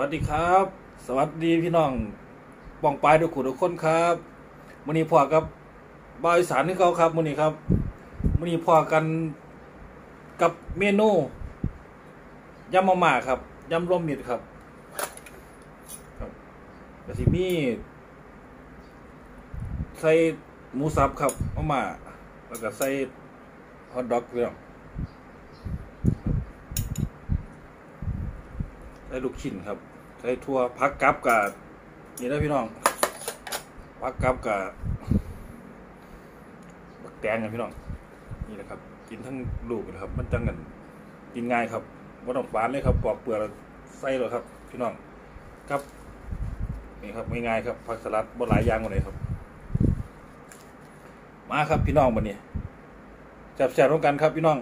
สวัสดีครับ สวัสดีพี่น้องปองปลายทุกขุทุกคนครับมื้อนี้พอกับบาวอีสานที่เขาครับมื้อนี้ครับมื้อนี้พอกันกับเมนูยำมาม่าครับยำรวมมิตรครับครับกะสิมีใส่หมูสับครับมาม่าแล้วก็ใส่ฮอทดอกเรื่องใส่ลูกชิ้นครับ ใส่ทั่วพักกับกับนี่นะพี่น้องพักกับกับบักแตงกันพี่น้องนี่แหละครับ กินทั้งลูกนะครับ มันจังกันกินง่ายครับว่าต้องฝานเลยครับปอกเปลือกแล้เลยครับ พี่น้องครับนี่ครับง่ายๆครับผักสลัดบนหลายอย่างเลยครับ มาครับพี่น้องวันนี้แซ่บๆร่วมกันครับพี่น้อง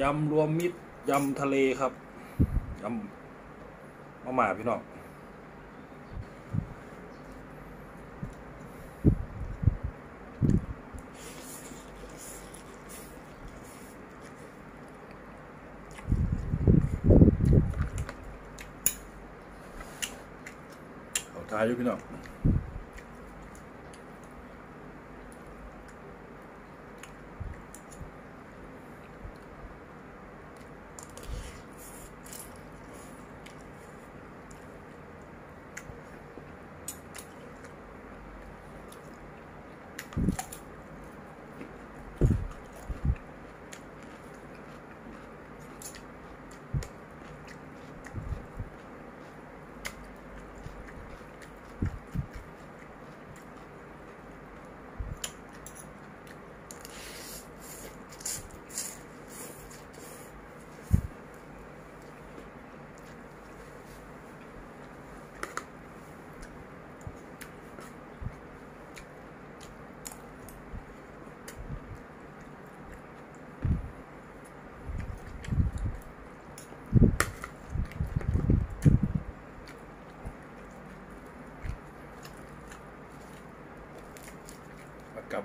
ยำรวมมิตรยำทะเลครับยำมะหม่าพี่น้องเอาทายอยู่พี่น้อง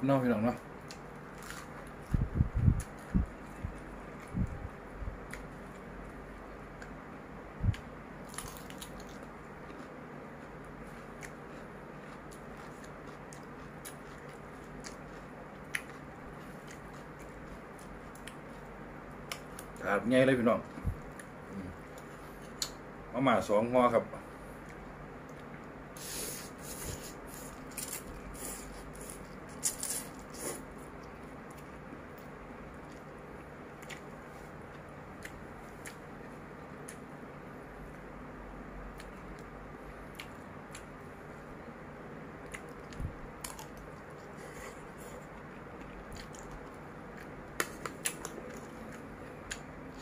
เนอกพี่น้องเนาะขาดไงเลยพี่น้องมมาม่าสองงอครับ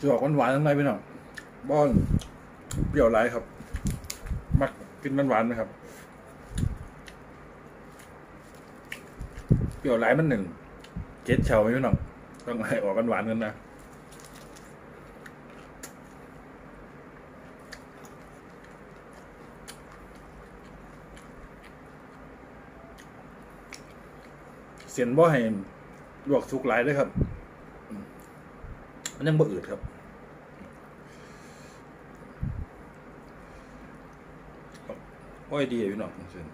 จะออกหวานๆทั้งในพี่น้องบ้อนเปรี้ยวไรครับ มักกินหวานๆไหมครับ เปรี้ยวไรมันหนึ่งเจ็ดเฉาไหมพี่น้องต้องให้ออกกันหวานกันนะเสียนบ่ให้ลวกสุกหลายเลยครับมันยังบ่อืดครับ โอ้ยดีอะพี่น้องเส้น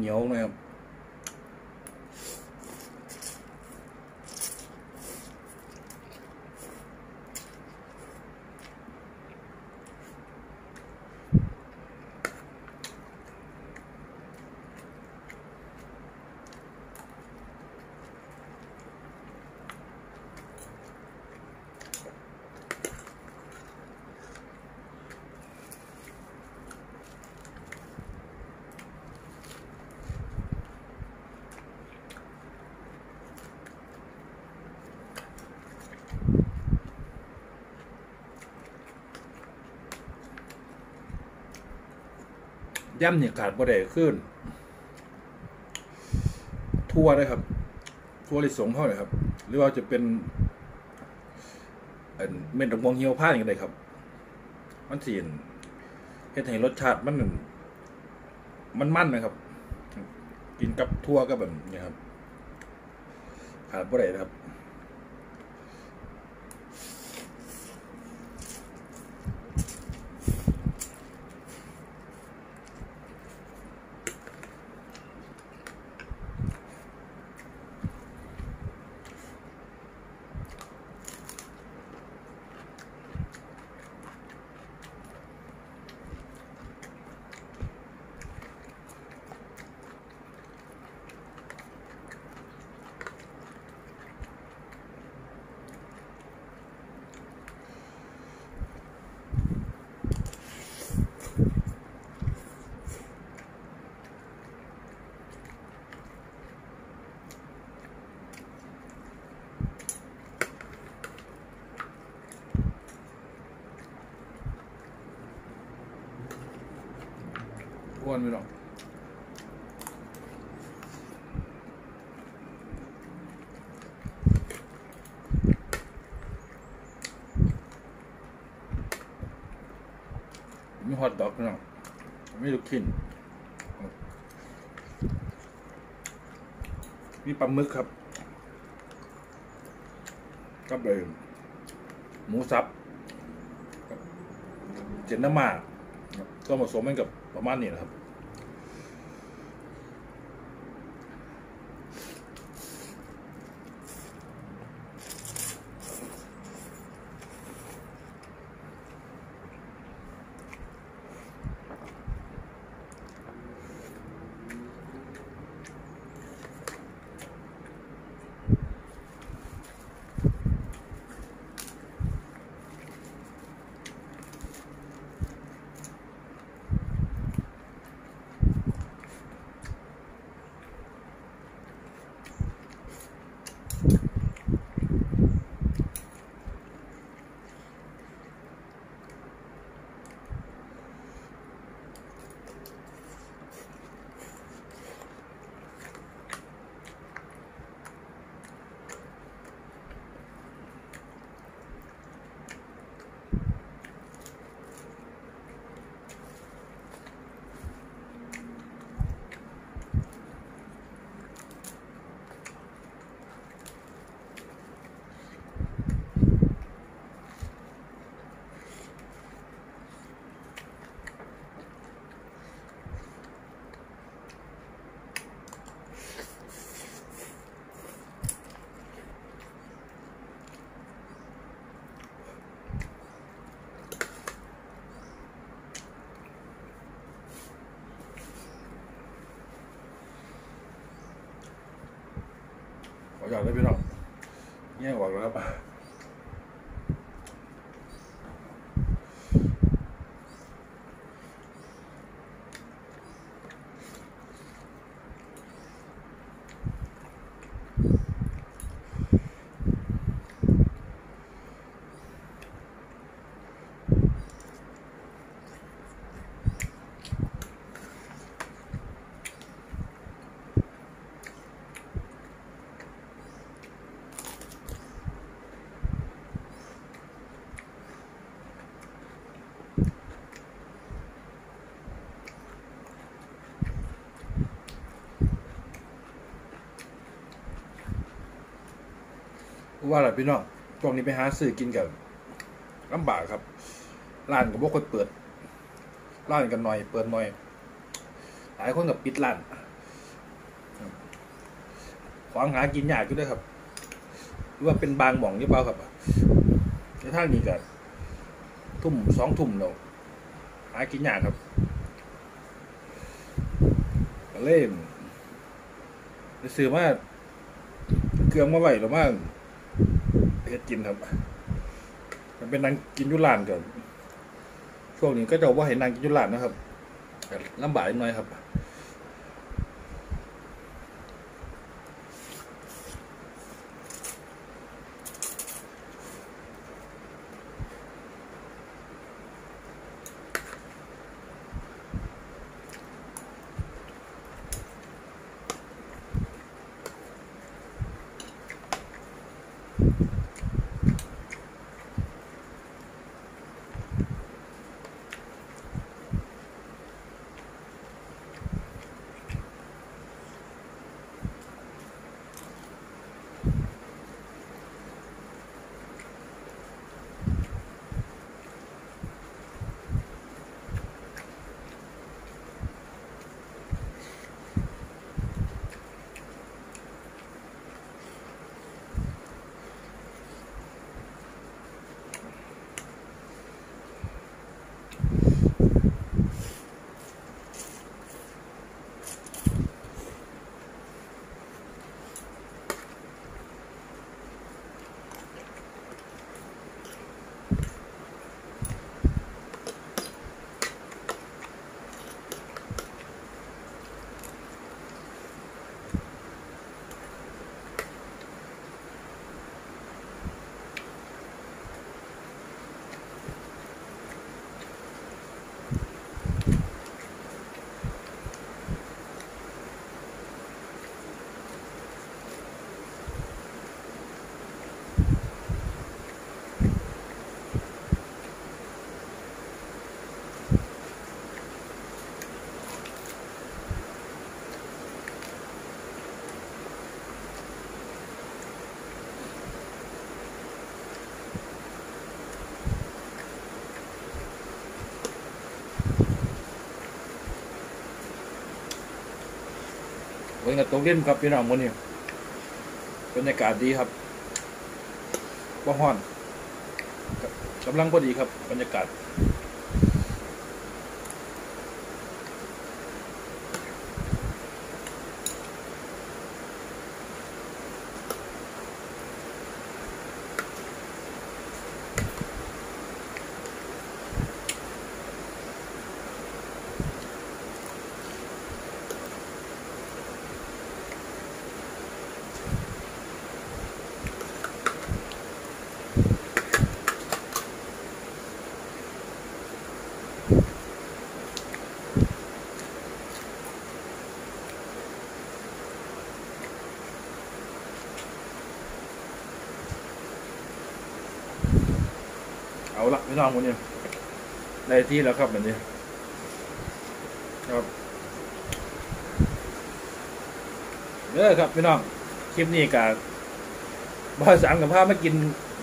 เหนียวหนะครับ ย่ำเนี่ยขาดบ่ได้ขึ้น ทั่วเลยครับ ทั่วลิสงเข้าเลยครับ หรือว่าจะเป็นเม็ดดอกมวงเหี่ยวผ้าอย่างไรครับ มันสีนเฮ็ดให้รสชาติมันมันมันนะครับ กินกับทั่วก็แบบนี้ครับขาดบ่ได้นะ ควรับกันพี่น้องมีฮอทดอกพี่น้องมีลูกชิ้นมีปลาหมึกครับกับเลยหมูสับเจนน้ำมาครับก็ผสมกันกับ ประมาณ นี้นะครับขออยากได้พี่น้องแง่ออกแล้ว ว่าอะไรพี่น้องช่วงนี้ไปหาซื้อกินกับลำบากครับ ร้านก็บ่ค่อยเปิด ร้านกันหน่อย เปิดหน่อย หลายคนกับปิดร้านขวางหากินยากอยู่ด้วยครับหรือว่าเป็นบางหม่องหรือเปล่าครับในทางนี้ก็ทุ่มสองทุ่มเราหากินยากครับก็เล่มซื้อมาเครื่องมาไหวหรือว่า เฮ็ดกินครับมันเป็นนางกินยุลานก่อนช่วงนี้ก็จะว่าเห็นนางกินยุลานนะครับลำบากหน่อยครับ กับตกเล่นครับพี่น้องมันนี้บรรยากาศดีครับว่าห้อนกำลังพอดีครับบรรยากาศ พี่น้องวันนี้ได้ที่แล้วครับแบบนี้ ครับเด้อครับพี่น้องคลิปนี้กับบอยสามกับพามากิน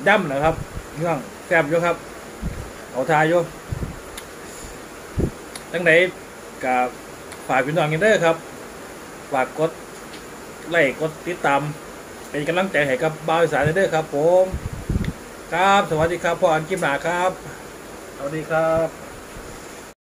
ย่ำนะครับพี่น้องแซ่บอยู่ครับ เอาทายอยู่ตั้งไหนกับฝากพี่น้องกันเด้อครับฝากกดไลค์กดติดตาม เป็นกำลังใจให้กับบอยสารเด้อครับผม ครับ สวัสดีครับพ่ออันกิมหนาครับ สวัสดีครับ